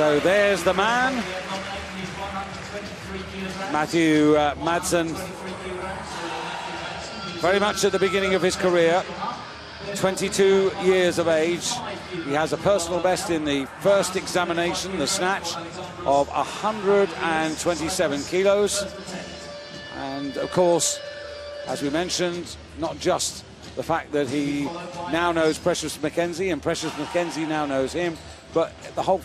So there's the man, Matthew uh, Madsen, very much at the beginning of his career, 22 years of age. He has a personal best in the first examination, the snatch, of 127 kilos. And of course, as we mentioned, not just the fact that he now knows Precious McKenzie and Precious McKenzie now knows him, but the whole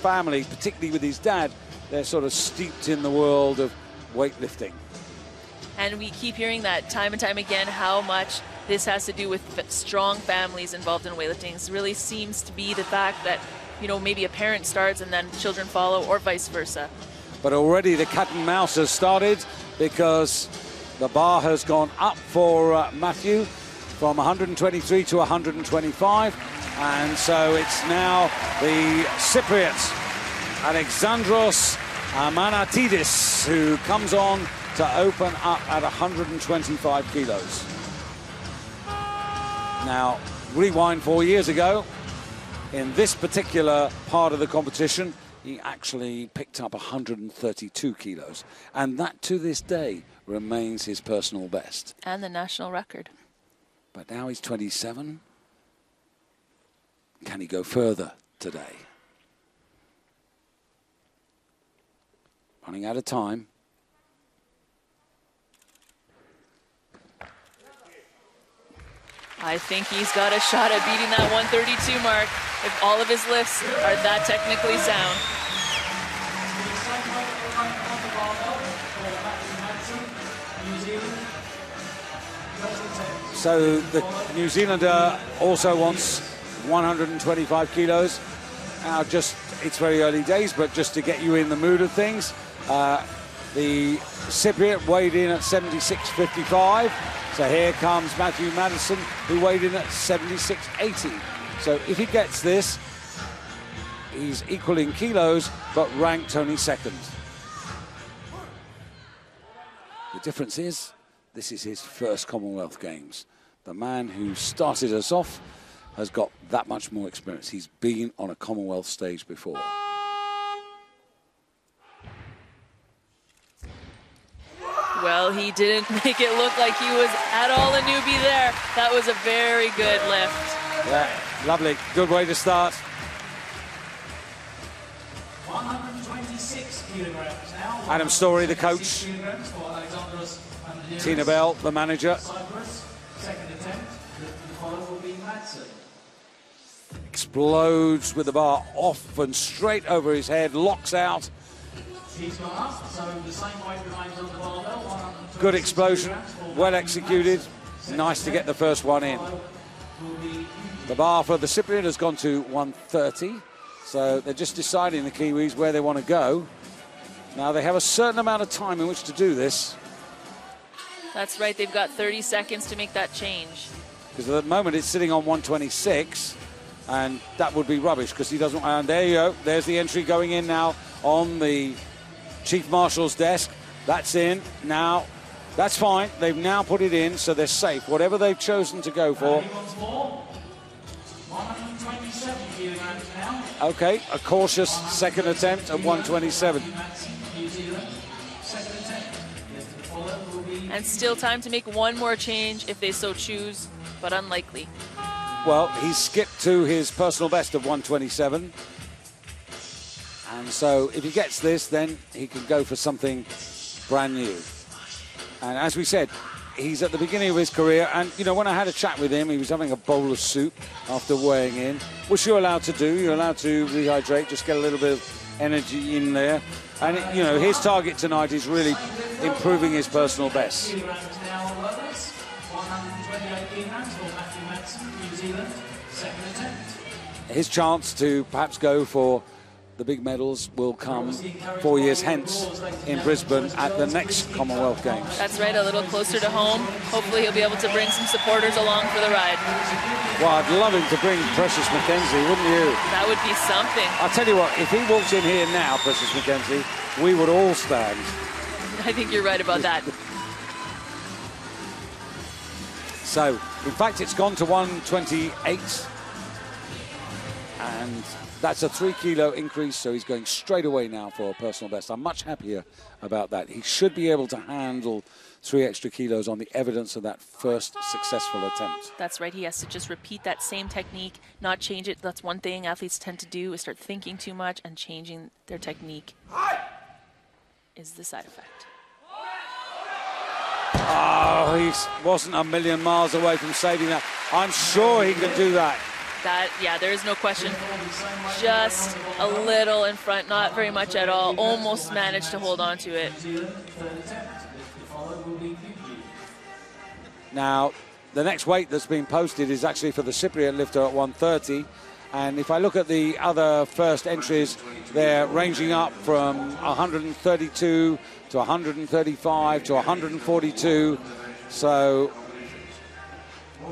family, particularly with his dad, they're sort of steeped in the world of weightlifting. And we keep hearing that time and time again how much this has to do with strong families involved in weightlifting. It really seems to be the fact that, you know, maybe a parent starts and then children follow or vice versa. But already the cat and mouse has started because the bar has gone up for uh, Matthew from 123 to 125. And so it's now the Cypriot Alexandros Amanatidis who comes on to open up at 125 kilos. Now, rewind four years ago, in this particular part of the competition, he actually picked up 132 kilos. And that to this day remains his personal best. And the national record. But now he's 27. Can he go further today? Running out of time. I think he's got a shot at beating that 132 mark if all of his lifts are that technically sound. So the New Zealander also wants 125 kilos. Now, just it's very early days, but just to get you in the mood of things, uh, the Cypriot weighed in at 76.55. So here comes Matthew Madsen, who weighed in at 76.80. So if he gets this, he's equal in kilos, but ranked only second. The difference is, this is his first Commonwealth Games. The man who started us off has got that much more experience. He's been on a Commonwealth stage before. Well, he didn't make it look like he was at all a newbie there. That was a very good lift. Yeah, lovely. Good way to start. 126 kilograms now. Adam Story, the coach. Tina Bell, the manager. Second attempt. The follow will be Madsen. Explodes with the bar off and straight over his head, locks out. He's gone up, so the same weight remains on the barbell. Good explosion, well executed. Nice to get the first one in. The bar for the Cypriot has gone to 130. So they're just deciding the Kiwis where they want to go. Now they have a certain amount of time in which to do this. That's right, they've got 30 seconds to make that change. Because at the moment it's sitting on 126, and that would be rubbish because he doesn't. And there you go. There's the entry going in now on the Chief Marshal's desk. That's in. Now, that's fine. They've now put it in, so they're safe. Whatever they've chosen to go for. Okay, a cautious second attempt at 127. And still time to make one more change if they so choose, but unlikely. Well, he's skipped to his personal best of 127. And so if he gets this, then he can go for something brand new. And as we said, he's at the beginning of his career. And, you know, when I had a chat with him, he was having a bowl of soup after weighing in, which you're allowed to do. You're allowed to rehydrate, just get a little bit of energy in there. And, you know, his target tonight is really improving his personal best. His chance to perhaps go for the big medals will come four years hence in Brisbane at the next Commonwealth Games. That's right, a little closer to home. Hopefully he'll be able to bring some supporters along for the ride. Well, I'd love him to bring Precious McKenzie, wouldn't you? That would be something. I'll tell you what, if he walks in here now, Precious McKenzie, we would all stand. I think you're right about that. So, in fact, it's gone to 128. And that's a three kilo increase, so he's going straight away now for a personal best. I'm much happier about that. He should be able to handle three extra kilos on the evidence of that first successful attempt. That's right. He has to just repeat that same technique, not change it. That's one thing athletes tend to do is start thinking too much and changing their technique is the side effect. Oh, he wasn't a million miles away from saving that. I'm sure he can do that. That, yeah, there is no question. Just a little in front, not very much at all. Almost managed to hold on to it. Now, the next weight that's been posted is actually for the Cypriot lifter at 130. And if I look at the other first entries, they're ranging up from 132 to 135 to 142. So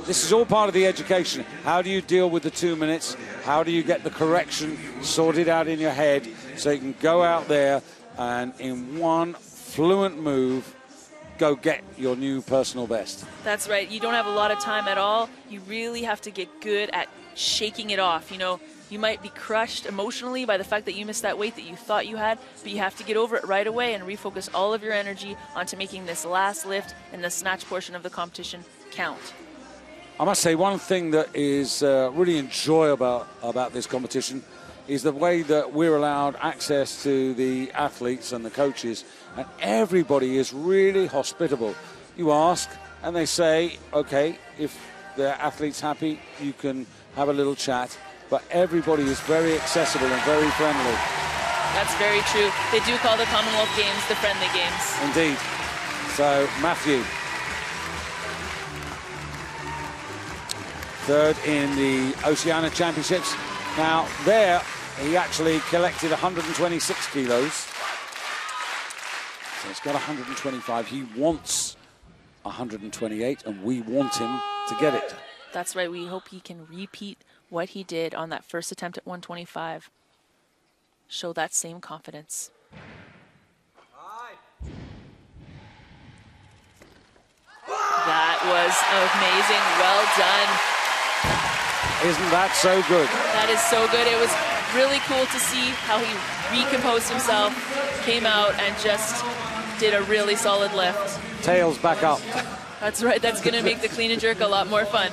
this is all part of the education. How do you deal with the two minutes? How do you get the correction sorted out in your head so you can go out there and in one fluent move go get your new personal best. That's right. You don't have a lot of time at all. You really have to get good at shaking it off. You know, you might be crushed emotionally by the fact that you missed that weight that you thought you had, but you have to get over it right away and refocus all of your energy onto making this last lift and the snatch portion of the competition count. I must say, one thing that is uh, really enjoyable about, about this competition is the way that we're allowed access to the athletes and the coaches, and everybody is really hospitable. You ask, and they say, okay, if the athlete's happy, you can have a little chat. But everybody is very accessible and very friendly. That's very true. They do call the Commonwealth Games the friendly games. Indeed. So, Matthew. Third in the Oceania Championships. Now, there, he actually collected 126 kilos. So he's got 125. He wants 128, and we want him to get it. That's right. We hope he can repeat what he did on that first attempt at 125. Show that same confidence. That was amazing. Well done. Isn't that so good? That is so good. It was really cool to see how he recomposed himself, came out, and just did a really solid lift. Tails back up. That's right. That's going to make the clean and jerk a lot more fun.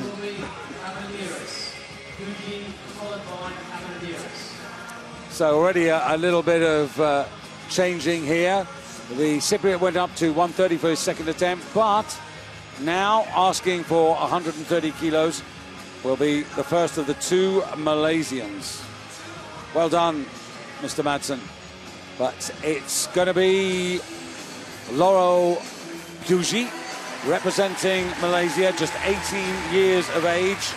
So already a, a little bit of uh, changing here. The Cypriot went up to 130 for his second attempt, but now asking for 130 kilos will be the first of the two Malaysians. Well done, Mr. Madsen. But it's going to be Laurel Puji representing Malaysia, just 18 years of age.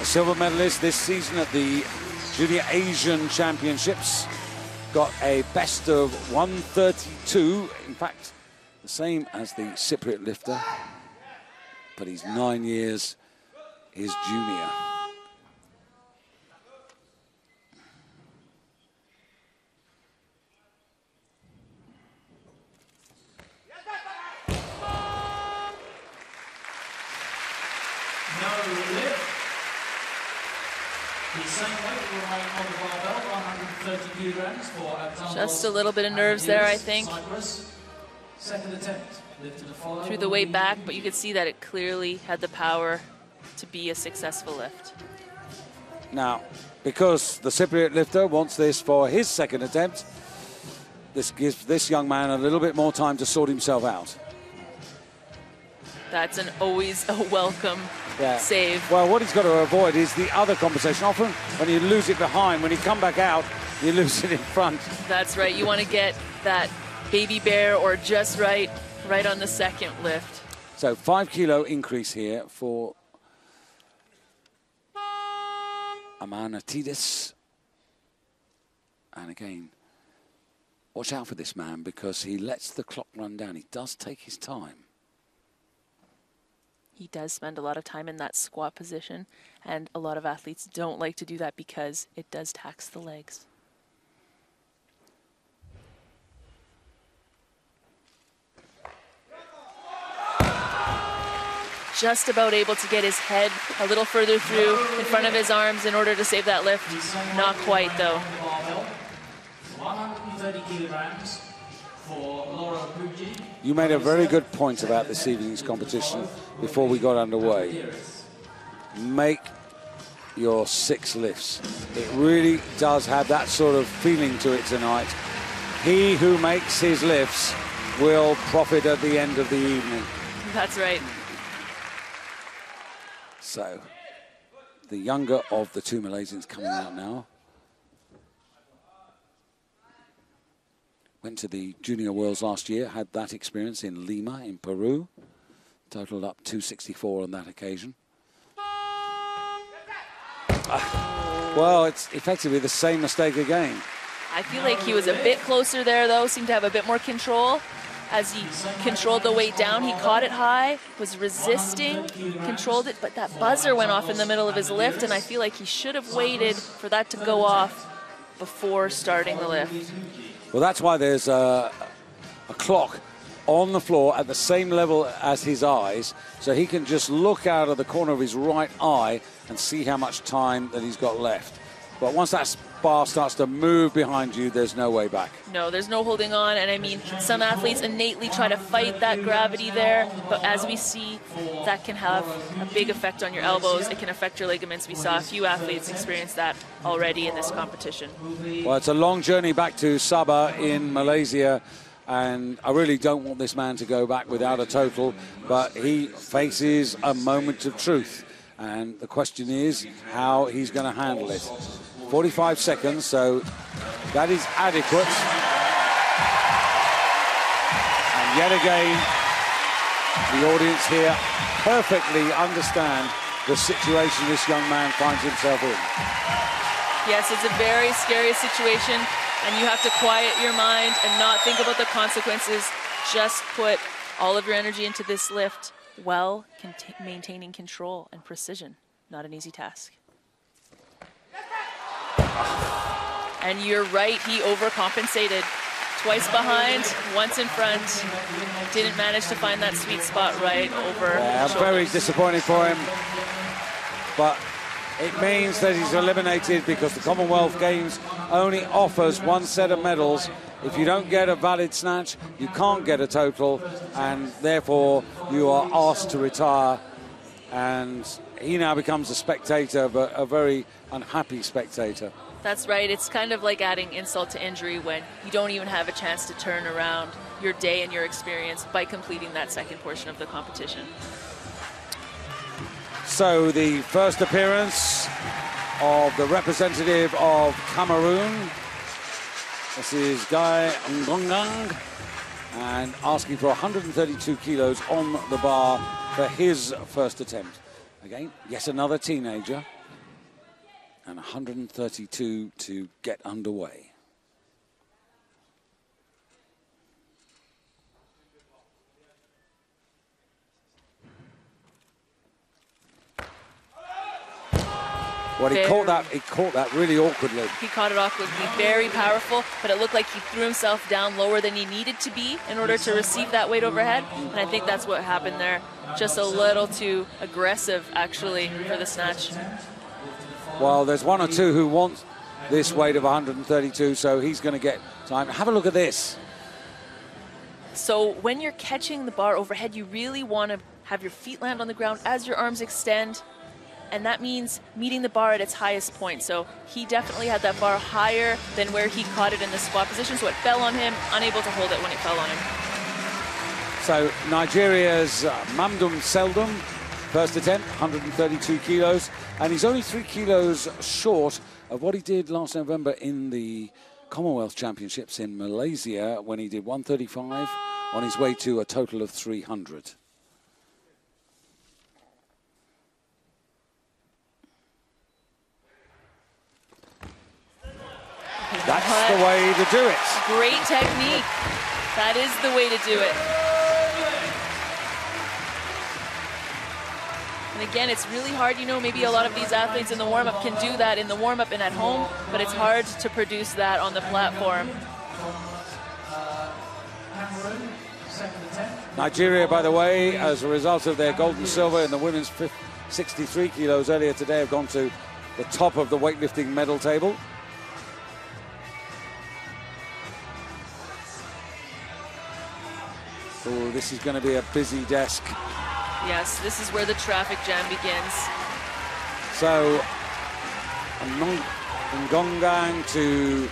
A silver medalist this season at the Junior Asian Championships. Got a best of 132. In fact, the same as the Cypriot lifter. But he's nine years his junior. Just a little bit of nerves there, I think. Through the weight back, but you could see that it clearly had the power to be a successful lift. Now, because the Cypriot lifter wants this for his second attempt, this gives this young man a little bit more time to sort himself out. That's an always a welcome yeah. save. Well, what he's got to avoid is the other conversation. Often when you lose it behind, when you come back out, you lose it in front. That's right. You want to get that baby bear or just right, right on the second lift. So five kilo increase here for Amanatidis. And again, watch out for this man because he lets the clock run down. He does take his time. He does spend a lot of time in that squat position, and a lot of athletes don't like to do that because it does tax the legs. just about able to get his head a little further through in front of his arms in order to save that lift. Not quite though. You made a very good point about this evening's competition before we got underway. Make your six lifts. It really does have that sort of feeling to it tonight. He who makes his lifts will profit at the end of the evening. That's right. So, the younger of the two Malaysians coming out now. Went to the Junior Worlds last year, had that experience in Lima in Peru. Totaled up 264 on that occasion. Ah, well, it's effectively the same mistake again. I feel like he was a bit closer there, though, seemed to have a bit more control. As he controlled the weight down, he caught it high, was resisting, controlled it, but that buzzer went off in the middle of his lift, and I feel like he should have waited for that to go off before starting the lift. Well, that's why there's a, a clock on the floor at the same level as his eyes, so he can just look out of the corner of his right eye and see how much time that he's got left. But once that bar starts to move behind you, there's no way back. No, there's no holding on. And I mean, some athletes innately try to fight that gravity there. But as we see, that can have a big effect on your elbows. It can affect your ligaments. We saw a few athletes experience that already in this competition. Well, it's a long journey back to Sabah in Malaysia. And I really don't want this man to go back without a total, but he faces a moment of truth. And the question is how he's going to handle it. 45 seconds, so that is adequate. And yet again, the audience here perfectly understand the situation this young man finds himself in. Yes, it's a very scary situation, and you have to quiet your mind and not think about the consequences. Just put all of your energy into this lift while maintaining control and precision. Not an easy task. And you're right, he overcompensated. Twice behind, once in front. Didn't manage to find that sweet spot right over. Yeah, very disappointing for him. But it means that he's eliminated because the Commonwealth Games only offers one set of medals. If you don't get a valid snatch, you can't get a total, and therefore you are asked to retire. And he now becomes a spectator, but a very unhappy spectator. That's right. It's kind of like adding insult to injury when you don't even have a chance to turn around your day and your experience by completing that second portion of the competition. So the first appearance of the representative of Cameroon. This is Guy Ngongang and asking for 132 kilos on the bar for his first attempt. Again, yet another teenager and 132 to get underway. Well, he caught that. He caught that really awkwardly. He caught it awkwardly, very powerful, but it looked like he threw himself down lower than he needed to be in order to receive that weight overhead. And I think that's what happened there. Just a little too aggressive, actually, for the snatch. Well, there's one or two who want this weight of 132, so he's going to get time. Have a look at this. So when you're catching the bar overhead, you really want to have your feet land on the ground as your arms extend. And that means meeting the bar at its highest point. So he definitely had that bar higher than where he caught it in the squat position. So it fell on him, unable to hold it when it fell on him. So Nigeria's uh, Mamdum Seldom First attempt, 132 kilos, and he's only three kilos short of what he did last November in the Commonwealth Championships in Malaysia when he did 135 on his way to a total of 300. That's the way to do it. Great technique. That is the way to do it. And again, it's really hard. You know, maybe a lot of these athletes in the warm-up can do that in the warm-up and at home, but it's hard to produce that on the platform. Nigeria, by the way, as a result of their gold and silver in the women's 63 kilos earlier today, have gone to the top of the weightlifting medal table. Oh, this is going to be a busy desk. Yes, this is where the traffic jam begins. So, Ngongang to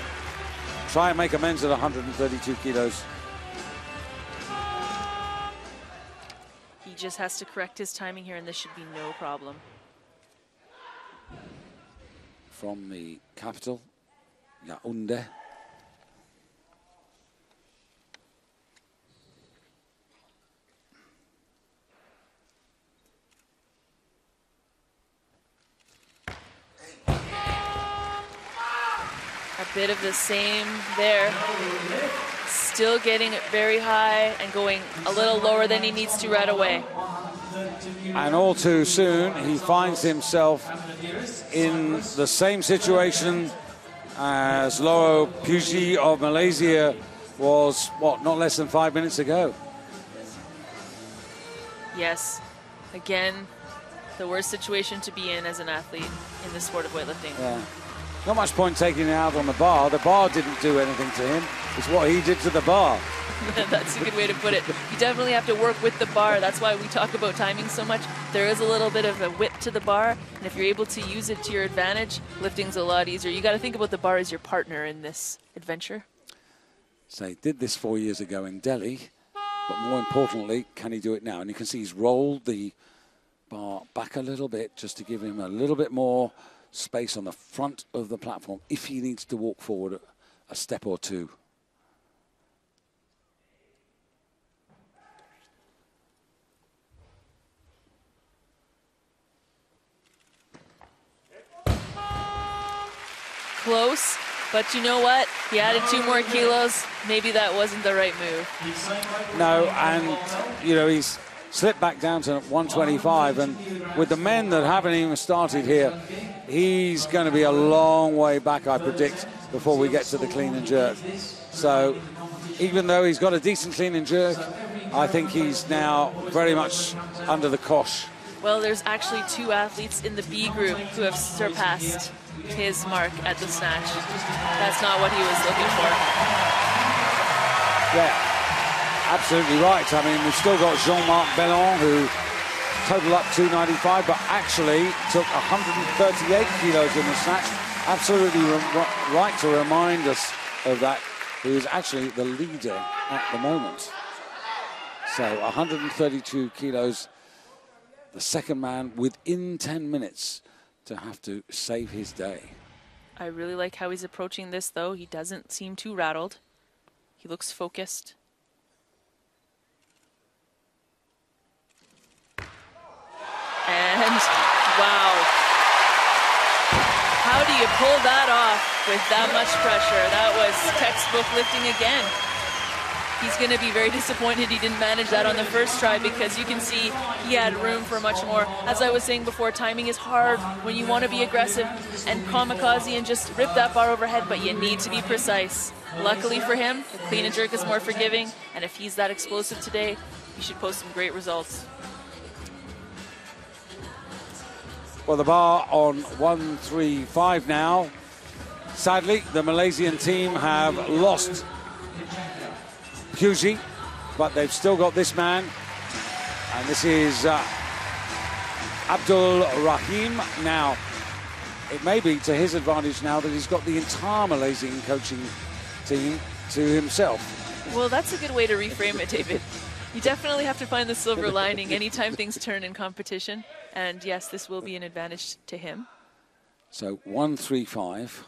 try and make amends at 132 kilos. He just has to correct his timing here, and this should be no problem. From the capital, Yaoundé. Bit of the same there. Still getting it very high and going a little lower than he needs to right away. And all too soon, he finds himself in the same situation as Loro Puji of Malaysia was, what, not less than five minutes ago. Yes. Again, the worst situation to be in as an athlete in the sport of weightlifting. Yeah. Not much point taking it out on the bar. The bar didn't do anything to him. It's what he did to the bar. That's a good way to put it. You definitely have to work with the bar. That's why we talk about timing so much. There is a little bit of a whip to the bar, and if you're able to use it to your advantage, lifting's a lot easier. You got to think about the bar as your partner in this adventure. So he did this four years ago in Delhi, but more importantly, can he do it now? And you can see he's rolled the bar back a little bit just to give him a little bit more space on the front of the platform if he needs to walk forward a step or two. Close, but you know what? He added two more kilos. Maybe that wasn't the right move. No, and, you know, he's slipped back down to 125. And with the men that haven't even started here, he's going to be a long way back, I predict, before we get to the clean and jerk. So even though he's got a decent clean and jerk, I think he's now very much under the cosh. Well, there's actually two athletes in the B group who have surpassed his mark at the snatch. That's not what he was looking for. Yeah, absolutely right. I mean, we've still got Jean-Marc Bellon, who total up 295, but actually took 138 kilos in the snatch. Absolutely right to remind us of that, who is actually the leader at the moment. So 132 kilos, the second man within 10 minutes to have to save his day. I really like how he's approaching this, though. He doesn't seem too rattled. He looks focused. And wow. How do you pull that off with that much pressure? That was textbook lifting again. He's going to be very disappointed he didn't manage that on the first try because you can see he had room for much more. As I was saying before, timing is hard when you want to be aggressive and kamikaze and just rip that bar overhead, but you need to be precise. Luckily for him, the clean and jerk is more forgiving, and if he's that explosive today, he should post some great results. Well, the bar on 135 now. Sadly, the Malaysian team have lost Puji, but they've still got this man. And this is uh, Abdul Rahim. Now, it may be to his advantage now that he's got the entire Malaysian coaching team to himself. Well, that's a good way to reframe it, David. You definitely have to find the silver lining anytime things turn in competition. And yes, this will be an advantage to him. So 135.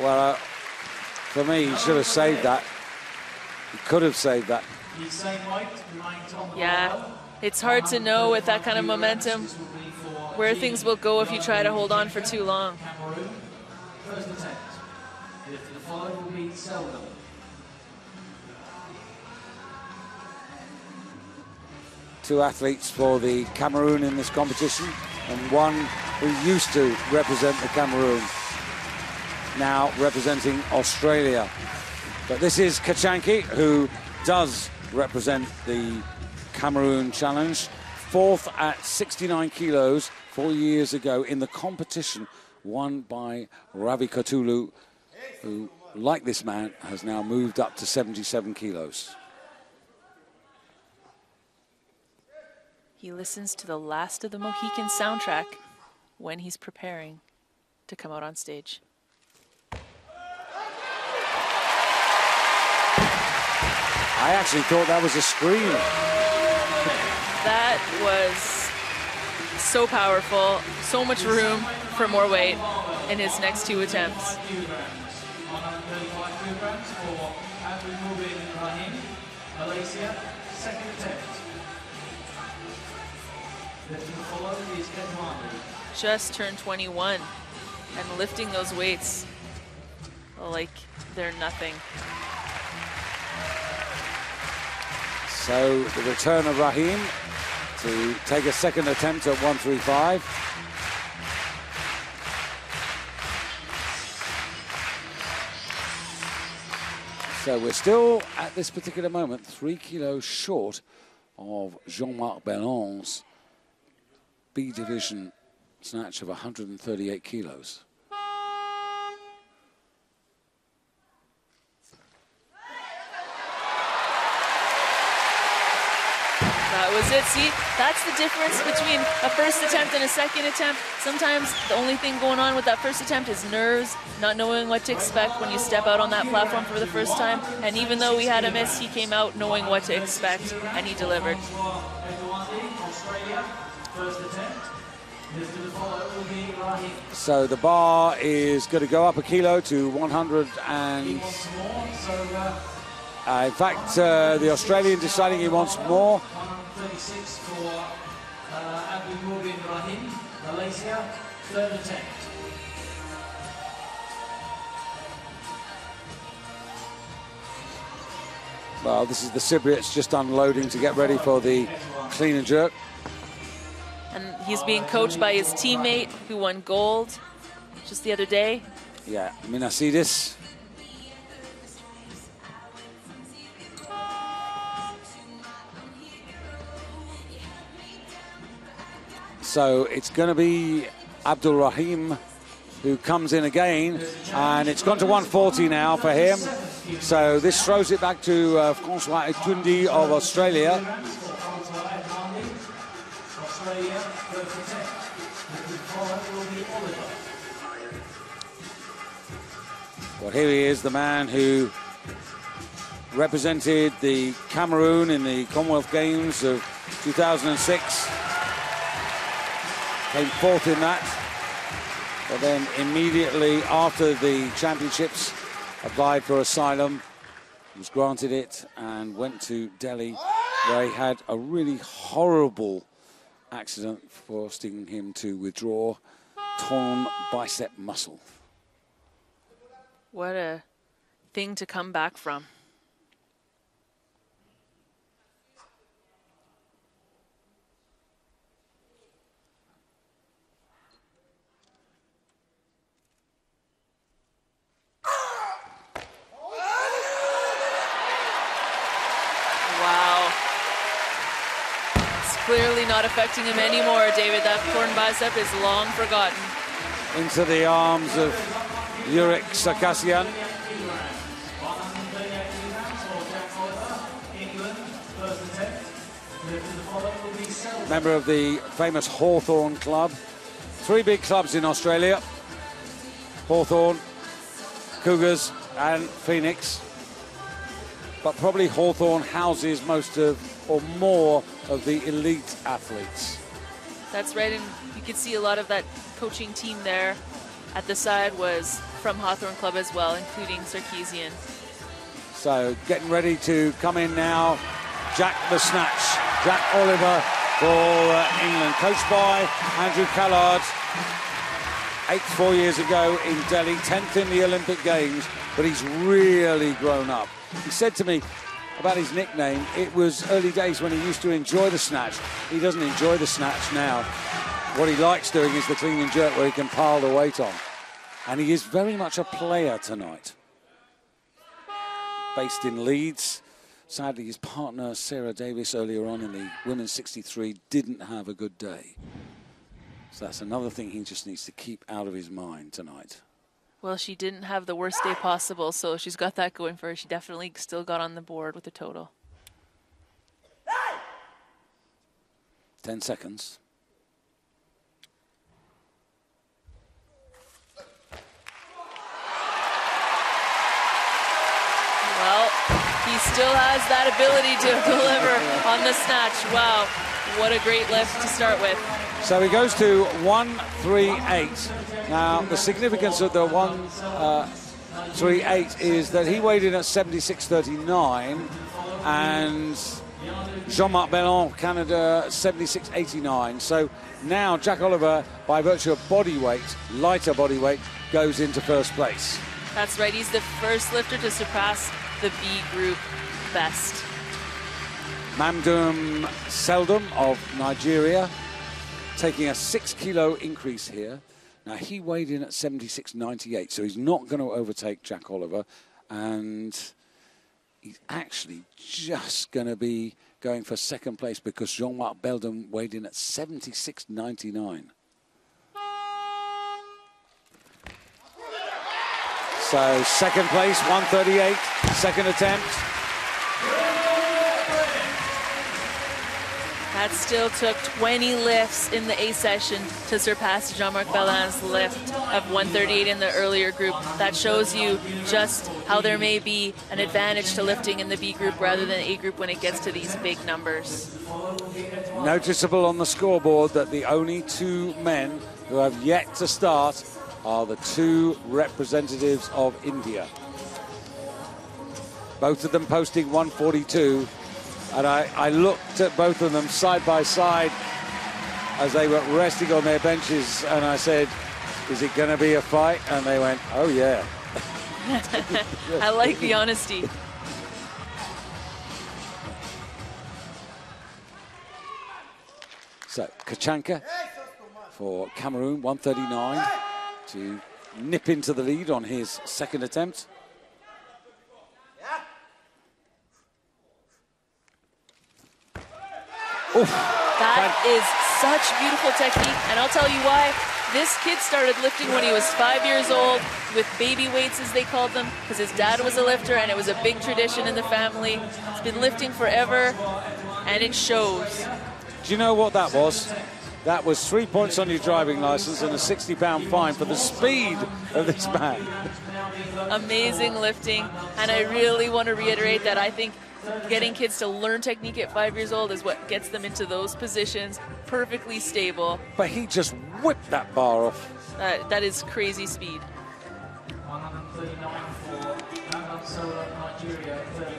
Well, uh, for me, he should have saved that. He could have saved that. Yeah, it's hard to know with that kind of momentum where things will go if you try to hold on for too long. two athletes for the Cameroon in this competition, and one who used to represent the Cameroon, now representing Australia. But this is Kachanki, who does represent the Cameroon Challenge, fourth at 69 kilos four years ago in the competition won by Ravi Katulu, who, like this man, has now moved up to 77 kilos. He listens to the last of the Mohican soundtrack when he's preparing to come out on stage. I actually thought that was a scream. That was so powerful, so much room for more weight in his next two attempts. Malaysia, second attempt. Just turned 21 and lifting those weights like they're nothing. So the return of Rahim to take a second attempt at 135. So we're still, at this particular moment, three kilos short of Jean-Marc Berland's B division snatch of 138 kilos. That was it. See, that's the difference between a first attempt and a second attempt. Sometimes the only thing going on with that first attempt is nerves, not knowing what to expect when you step out on that platform for the first time. And even though we had a miss, he came out knowing what to expect, and he delivered. So the bar is going to go up a kilo to 100 and... Uh, in fact, uh, the Australian deciding he wants more. 36 for uh, Abu Mubin Rahim, Malaysia, third attempt. Well, this is the Cypriots just unloading to get ready for the clean and jerk. And he's being coached by his teammate who won gold just the other day. Yeah, Minasidis. So it's going to be Abdul Rahim who comes in again, and it's gone to 140 now for him. So this throws it back to uh, Francois Etoundi of Australia. Well, here he is, the man who represented the Cameroon in the Commonwealth Games of 2006 came fourth in that. But then immediately after the championships, applied for asylum, was granted it, and went to Delhi, where he had a really horrible accident forcing him to withdraw torn bicep muscle. What a thing to come back from. Clearly not affecting him anymore, David. That torn bicep is long forgotten. Into the arms of Yurik Sarkisian. Member of the famous Hawthorn Club. Three big clubs in Australia. Hawthorn, Cougars and Phoenix. But probably Hawthorn houses most of or more of the elite athletes. That's right, and you can see a lot of that coaching team there at the side was from Hawthorn Club as well, including Sarkisian. So getting ready to come in now, Jack the Snatch, Jack Oliver for uh, England, coached by Andrew Callard, Eight, four years ago in Delhi, 10th in the Olympic Games, but he's really grown up. He said to me, about his nickname, it was early days when he used to enjoy the snatch. He doesn't enjoy the snatch now. What he likes doing is the clean and jerk where he can pile the weight on. And he is very much a player tonight. Based in Leeds. Sadly, his partner, Sarah Davies, earlier on in the women's 63, didn't have a good day. So that's another thing he just needs to keep out of his mind tonight. Well, she didn't have the worst day possible, so she's got that going for her. She definitely still got on the board with the total. 10 seconds. Well, he still has that ability to deliver on the snatch. Wow, what a great lift to start with. So he goes to 138. Now, the significance of the 138 is that he weighed in at 76.39 and Jean-Marc Bellon, Canada, 76.89. So now Jack Oliver, by virtue of body weight, lighter body weight, goes into first place. That's right. He's the first lifter to surpass the B group best. Mamdum Seldom of Nigeria taking a six kilo increase here. Now he weighed in at 76.98, so he's not going to overtake Jack Oliver, and he's actually just going to be going for second place because Jean-Marc Belden weighed in at 76.99. So second place, 138, second attempt. That still took 20 lifts in the A session to surpass Jean-Marc Bellin's lift of 138 in the earlier group. That shows you just how there may be an advantage to lifting in the B group rather than A group when it gets to these big numbers. Noticeable on the scoreboard that the only two men who have yet to start are the two representatives of India. Both of them posting 142. And I, I looked at both of them side by side as they were resting on their benches and I said, is it going to be a fight? And they went, oh yeah. I like the honesty. So Kachanka for Cameroon, 139 to nip into the lead on his second attempt. Oof. That is such beautiful technique, and I'll tell you why. This kid started lifting when he was five years old with baby weights, as they called them, because his dad was a lifter and it was a big tradition in the family. He's been lifting forever, and it shows. Do you know what that was? That was three points on your driving license and a 60 pound fine for the speed of this man. Amazing lifting, and I really want to reiterate that I think getting kids to learn technique at five years old is what gets them into those positions perfectly stable. But he just whipped that bar off. Uh, that is crazy speed. 139 for Nigeria, 30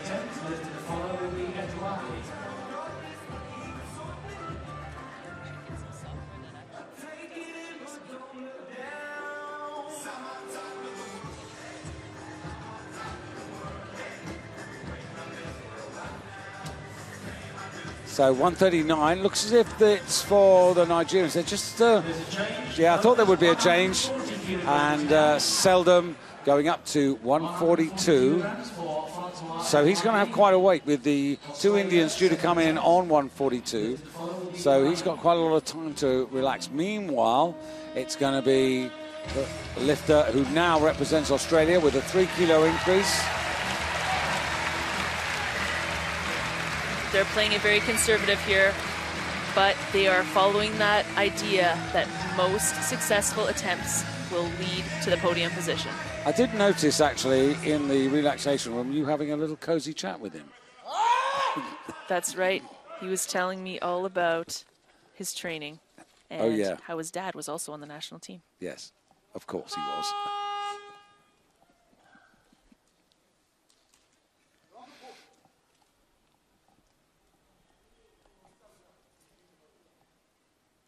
So 139 looks as if it's for the Nigerians. They're just, uh, yeah, I thought there would be a change. And uh, Seldom going up to 142. So he's going to have quite a wait with the two Indians due to come in on 142. So he's got quite a lot of time to relax. Meanwhile, it's going to be the lifter who now represents Australia with a three kilo increase. They're playing it very conservative here, but they are following that idea that most successful attempts will lead to the podium position. I did notice actually in the relaxation room you having a little cozy chat with him. That's right. He was telling me all about his training oh, and Oh, yeah. how his dad was also on the national team. Yes, of course he was.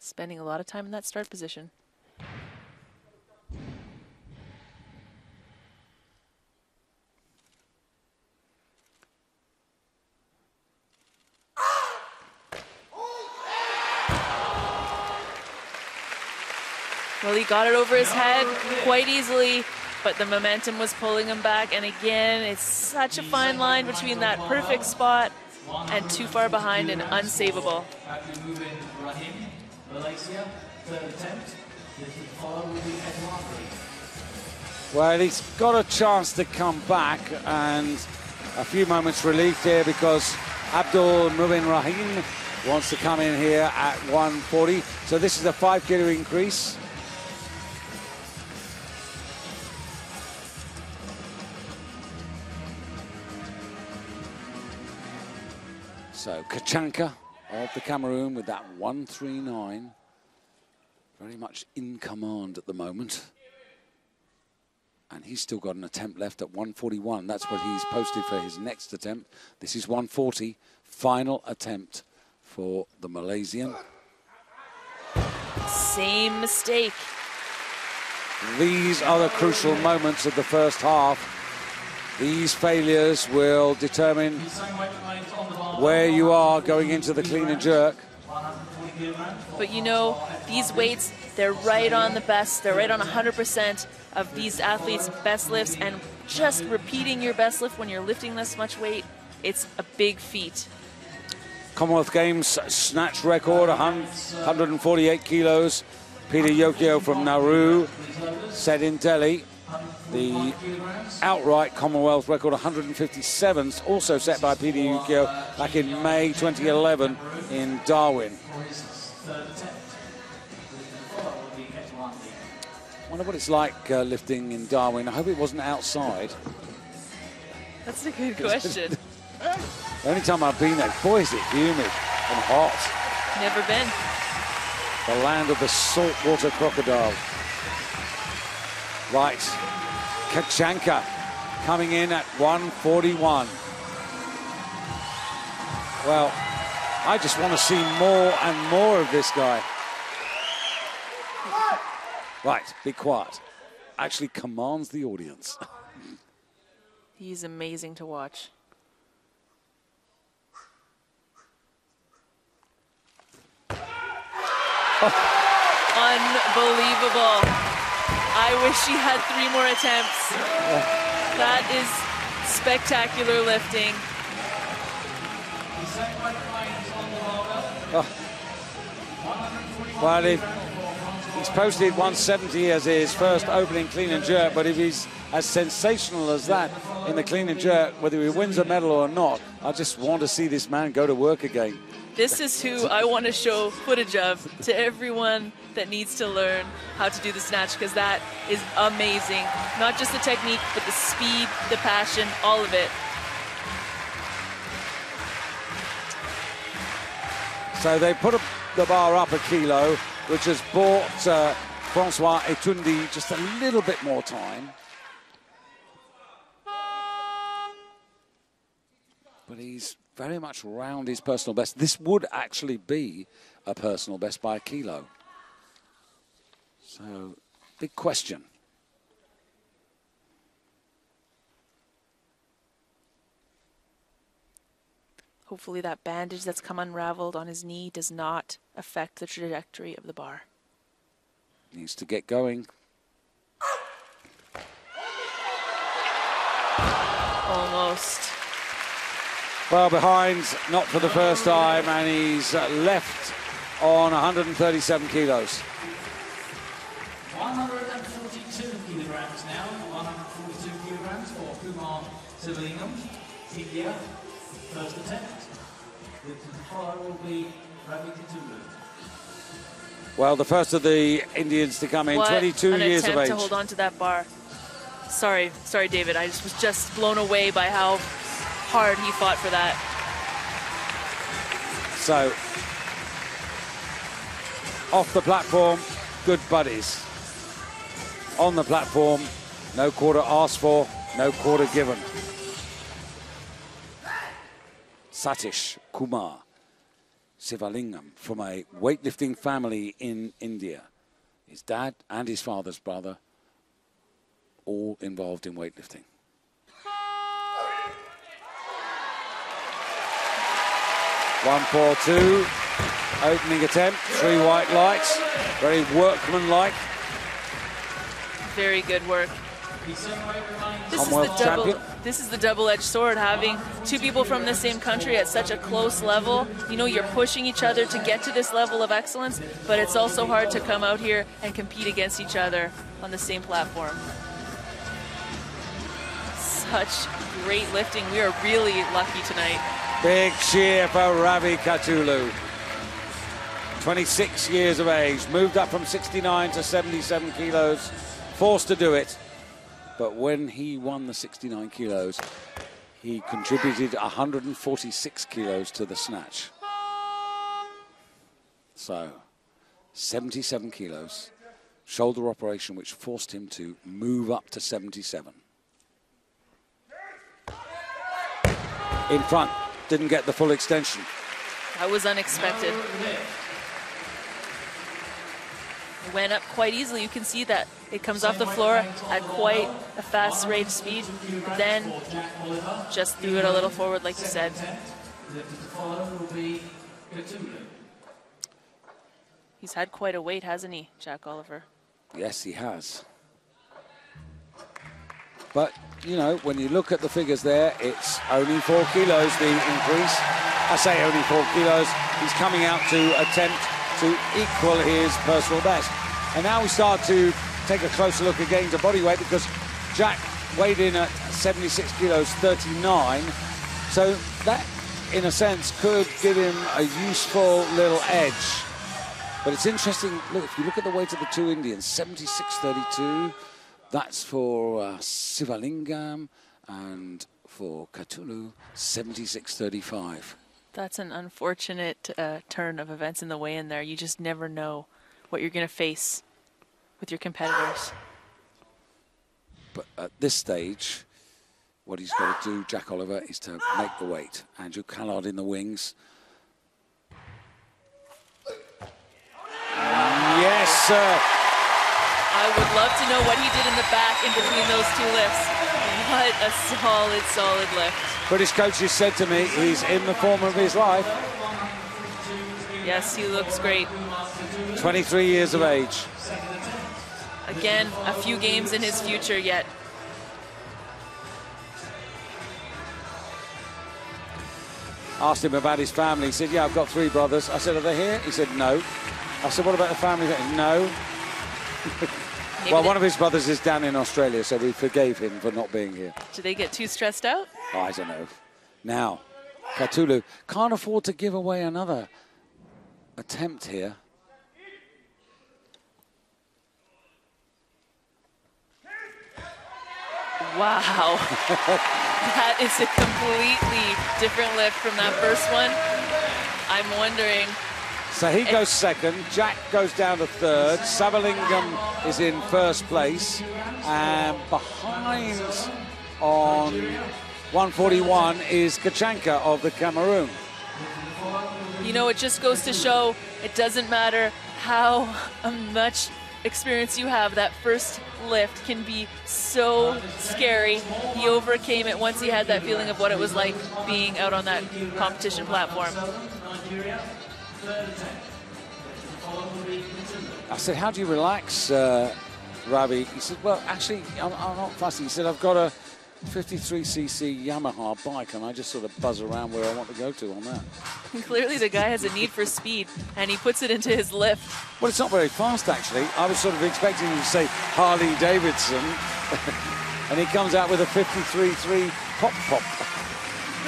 spending a lot of time in that start position. Well, he got it over his head quite easily, but the momentum was pulling him back. And again, it's such a fine line between that perfect spot and too far behind and unsavable. Well, he's got a chance to come back and a few moments relief here because Abdul Mubin Rahim wants to come in here at 140. So this is a five kilo increase. So Kachanka of the Cameroon with that 139. Very much in command at the moment. And he's still got an attempt left at 141. That's what he's posted for his next attempt. This is 140. Final attempt for the Malaysian. Same mistake. These are the crucial moments of the first half. These failures will determine where you are going into the clean and jerk. But you know, these weights, they're right on the best. They're right on 100% of these athletes' best lifts. And just repeating your best lift when you're lifting this much weight, it's a big feat. Commonwealth Games snatch record, 148 kilos. Peter Yukio from Nauru set in Delhi. The outright Commonwealth record, 157, also set by Peter Yukio back in May 2011 in Darwin. I wonder what it's like uh, lifting in Darwin. I hope it wasn't outside. That's a good question. the only time I've been there, boy, is it humid and hot. Never been. The land of the saltwater crocodile. Right. Kachanka coming in at 141. Well, I just want to see more and more of this guy. Right, be quiet. Actually commands the audience. He's amazing to watch. Unbelievable. I wish he had three more attempts. That is spectacular lifting. Oh. Well, he's posted 170 as his first opening clean and jerk, but if he's as sensational as that in the clean and jerk, whether he wins a medal or not, I just want to see this man go to work again. This is who I want to show footage of to everyone that needs to learn how to do the snatch because that is amazing. Not just the technique, but the speed, the passion, all of it. So they put the bar up a kilo, which has bought uh, Francois Etoundi just a little bit more time. But he's very much round his personal best. This would actually be a personal best by a kilo. So, big question. Hopefully that bandage that's come unraveled on his knee does not affect the trajectory of the bar. Needs to get going. Almost. Well behind, not for the first time, and he's uh, left on 137 kilos. 142 kilograms now, 142 kilograms for Kumar Sivalingam, India, first attempt. The follow will be Ravi Katulu. Well, the first of the Indians to come in, What 22 an years of attempt age. to hold on to that bar. Sorry, sorry, David. I just was just blown away by how hard he fought for that. So, off the platform, good buddies. On the platform, no quarter asked for, no quarter given. Satish Kumar Sivalingam from a weightlifting family in India. His dad and his father's brother, all involved in weightlifting. One, four, two. Opening attempt. Three white lights. Very workmanlike. Very good work. This is the double. This is the double-edged sword. Having two people from the same country at such a close level, you know, you're pushing each other to get to this level of excellence. But it's also hard to come out here and compete against each other on the same platform. Such great lifting. We are really lucky tonight. Big cheer for Ravi Katulu. 26 years of age, moved up from 69 to 77 kilos, forced to do it. But when he won the 69 kilos, he contributed 146 kilos to the snatch. So, 77 kilos, shoulder operation, which forced him to move up to 77. In front, didn't get the full extension. That was unexpected. It went up quite easily. You can see that it comes off the floor at quite a fast rate of speed. Then just threw it a little forward, like you said. Lifted to follow will be Katulu. He's had quite a weight, hasn't he, Jack Oliver? Yes, he has. But, you know, when you look at the figures there, it's only four kilos the increase. I say only four kilos. He's coming out to attempt to equal his personal best. And now we start to take a closer look again to body weight because Jack weighed in at 76 kilos 39. So that, in a sense, could give him a useful little edge. But it's interesting, look, if you look at the weight of the two Indians, 76.32, that's for uh, Sivalingam, and for Katulu, 76.35. That's an unfortunate uh, turn of events in the way in there. You just never know what you're going to face with your competitors. But at this stage, what he's got to do, Jack Oliver, is to make the weight. Andrew Callard in the wings. Yes, sir. I would love to know what he did in the back in between those two lifts. What a solid, solid lift. British coaches said to me he's in the form of his life. Yes, he looks great. 23 years of age. Again, a few games in his future yet. Asked him about his family. He said, Yeah, I've got three brothers. I said, Are they here? He said, No. I said, What about the family? He said, No. Maybe Well, one of his brothers is down in Australia, so we forgave him for not being here. Do they get too stressed out? Oh, I don't know. Now, Katulu can't afford to give away another attempt here. Wow. that is a completely different lift from that first one. I'm wondering, So he goes second. Jack goes down to third. Sivalingam is in first place. And behind on 141 is Kachanka of the Cameroon. you know, it just goes to show it doesn't matter how much experience you have. That first lift can be so scary. He overcame it once he had that feeling of what it was like being out on that competition platform. Nigeria. Third attempt. Lifted to follow will be Katulu. I said, How do you relax, uh, Ravi? He said, Well, actually, I'm, I'm not fussy. He said, I've got a 53cc Yamaha bike and I just sort of buzz around where I want to go to on that. Clearly, the guy has a need for speed, and he puts it into his lift. Well, it's not very fast, actually. I was sort of expecting him to say Harley Davidson, and he comes out with a 53.3 pop pop.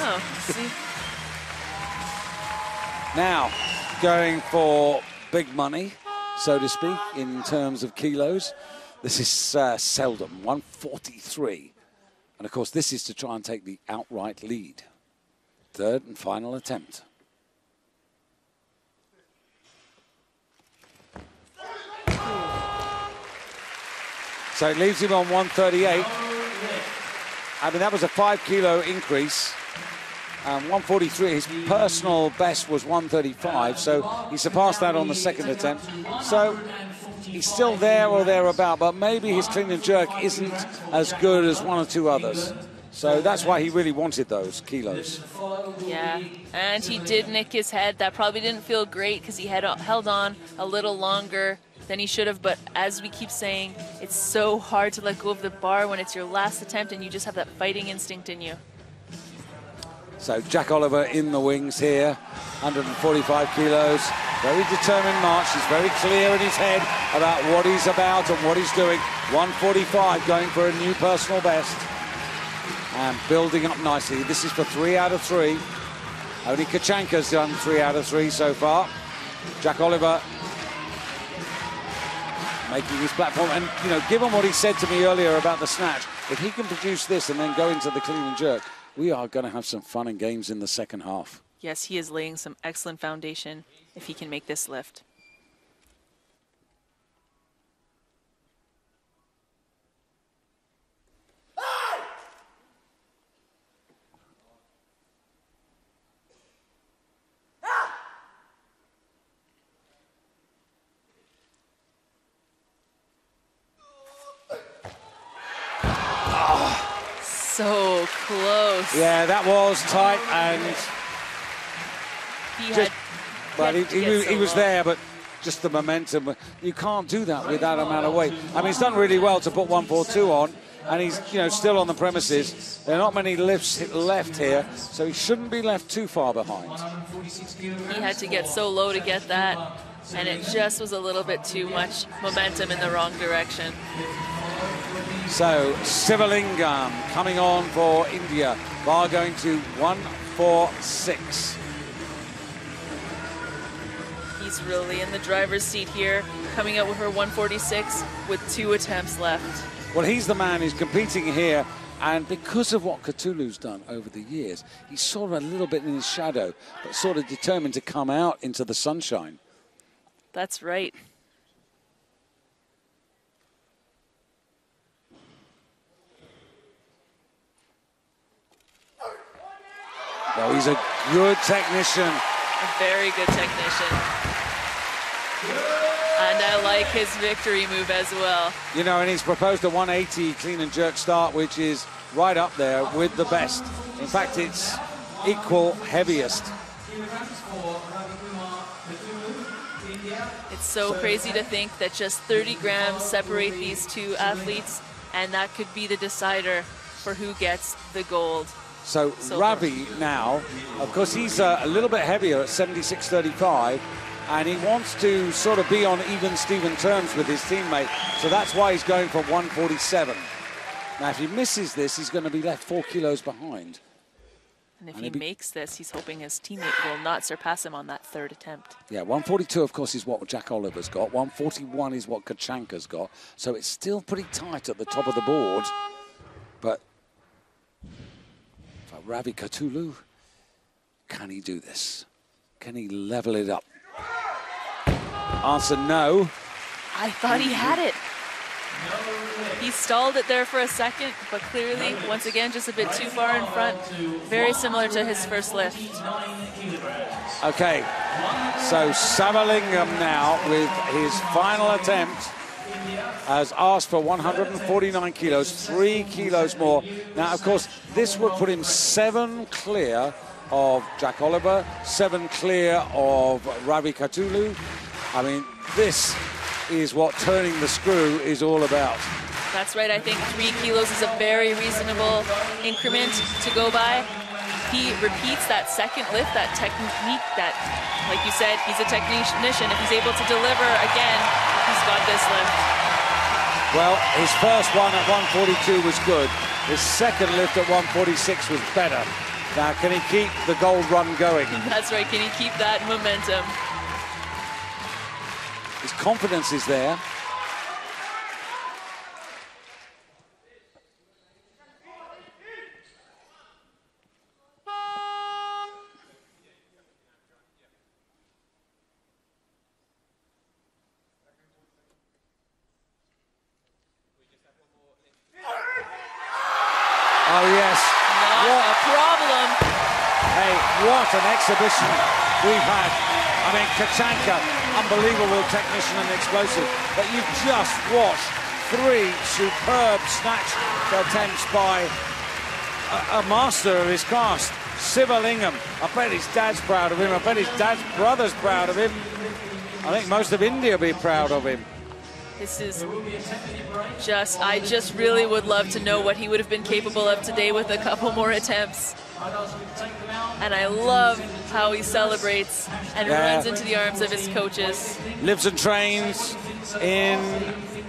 Oh, see, Now, going for big money, so to speak, in terms of kilos. This is uh, Seldom, 143. And of course, this is to try and take the outright lead. Third and final attempt. So it leaves him on 138. I mean, that was a five kilo increase. Um, 143, his personal best was 135, so he surpassed that on the second attempt. So he's still there or thereabout, but maybe his clean and jerk isn't as good as one or two others. So that's why he really wanted those kilos. yeah, and he did nick his head. That probably didn't feel great because he had held on a little longer than he should have. But as we keep saying, it's so hard to let go of the bar when it's your last attempt and you just have that fighting instinct in you. So Jack Oliver in the wings here, 145 kilos. Very determined march. He's very clear in his head about what he's about and what he's doing. 145 going for a new personal best. And building up nicely. This is for three out of three. Only Kachanka's done three out of three so far. Jack Oliver making his platform. And, you know, given what he said to me earlier about the snatch, if he can produce this and then go into the clean and jerk, we are going to have some fun and games in the second half. Yes, he is laying some excellent foundation if he can make this lift. So close. Yeah, that was tight and He just, had well, he, he, was- so he was low. there, but just the momentum. You can't do that with that amount of weight. I mean, he's done really well to put 142 on, and he's you know still on the premises. There are not many lifts left here, so he shouldn't be left too far behind. He had to get so low to get that, and it just was a little bit too much momentum in the wrong direction. So Sivalingam coming on for India, bar going to 146. He's really in the driver's seat here, coming out with her 146 with two attempts left. Well, he's the man who's competing here, and because of what Katulu's done over the years, he's sort of a little bit in his shadow, but sort of determined to come out into the sunshine. That's right. He's a good technician. A very good technician. And I like his victory move as well. You know, and he's proposed a 180 clean and jerk start, which is right up there with the best. In fact, it's equal heaviest. It's so crazy to think that just 30 grams separate these two athletes, and that could be the decider for who gets the gold. So Silver. Ravi now, of course, he's uh, a little bit heavier at 76.35, and he wants to sort of be on even Steven terms with his teammate. So that's why he's going for 147. Now, if he misses this, he's going to be left four kilos behind. And if And he makes this, he's hoping his teammate will not surpass him on that third attempt. Yeah, 142, of course, is what Jack Oliver's got. 141 is what Kachanka's got. So it's still pretty tight at the top of the board. But Ravi Katulu, can he do this? Can he level it up? Answer no. I thought he had it. He stalled it there for a second, but clearly, once again, just a bit too far in front. Very similar to his first lift. Okay, so Sivalingam now with his final attempt has asked for 149 kilos, three kilos more. Now, of course, this would put him seven clear of Jack Oliver, seven clear of Ravi Katulu. I mean, this is what turning the screw is all about. That's right. I think three kilos is a very reasonable increment to go by. He repeats that second lift, that technique that, like you said, he's a technician. If he's able to deliver again, got this lift. Well, his first one at 142 was good. His second lift at 146 was better. Now, can he keep the gold run going? That's right. Can he keep that momentum? His confidence is there. Oh, yes. Not What a problem. Hey, what an exhibition we've had. I mean, Kachanka, unbelievable technician and explosive. But you've just watched three superb snatch attempts by a, a master of his craft, Sivalingam. I bet his dad's proud of him. I bet his dad's brother's proud of him. I think most of India will be proud of him. This is just, I just really would love to know what he would have been capable of today with a couple more attempts. And I love how he celebrates and Yeah. runs into the arms of his coaches. Lives and trains in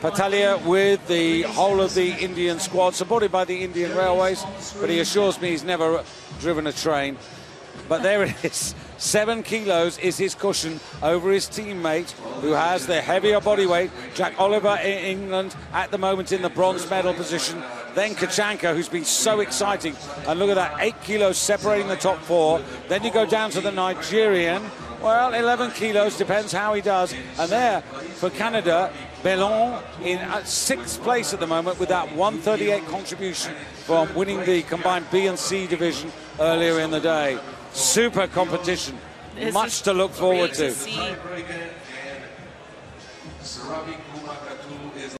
Patiala with the whole of the Indian squad, supported by the Indian Railways. But he assures me he's never driven a train. But there it is. Seven kilos is his cushion over his teammate, who has the heavier body weight. Jack Oliver in England at the moment in the bronze medal position. Then Kachanka, who's been so exciting. And look at that, eight kilos separating the top four. Then you go down to the Nigerian. Well, 11 kilos, depends how he does. And there, for Canada, Bellon in at sixth place at the moment with that 138 contribution from winning the combined B and C division earlier in the day. Super competition. This Much to look forward great to. see. Sarabi